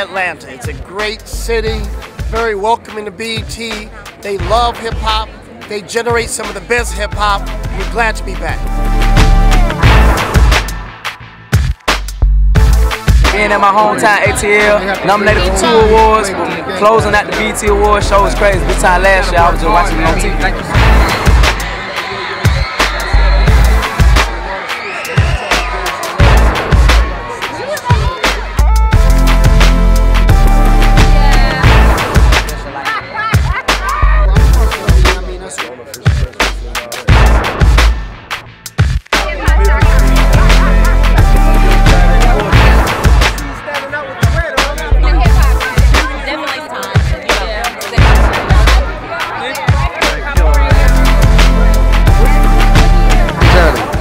Atlanta. It's a great city, very welcoming to BET. They love hip hop. They generate some of the best hip hop. We're glad to be back. Being in my hometown, ATL, nominated for two awards, closing at the BET Awards show was crazy. This time last year, I was just watching it on TV.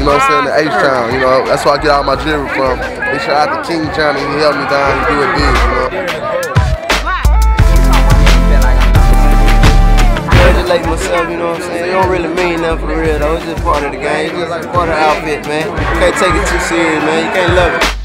Know what I'm saying? The H-Town, you know, that's where I get all my jewelry from. Big shout out to King Johnny, he held me down, and do it big, you know. Congratulate myself, you know what I'm saying? It don't really mean nothing for real though. It's just part of the game. It's just like part of the outfit, man. You can't take it too serious, man. You can't love it.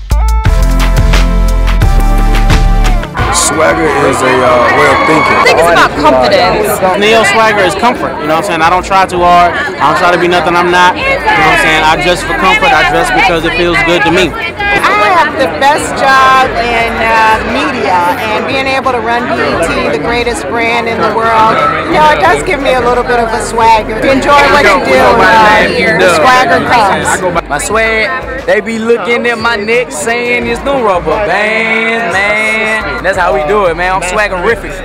Swagger is a uh, way of thinking. I think it's about confidence. Ne-Yo swagger is comfort. You know what I'm saying? I don't try too hard. I don't try to be nothing I'm not. You know what I'm saying? I dress for comfort. I dress because it feels good to me. I have the best job in uh, media and being able to run BET, the greatest brand in the world, you know, it does give me a little bit of a swagger. You enjoy what you do, uh, the swagger comes. My swag, they be looking at my neck saying it's no rubber bands, man. That's how we do it, man. I'm swaggerific.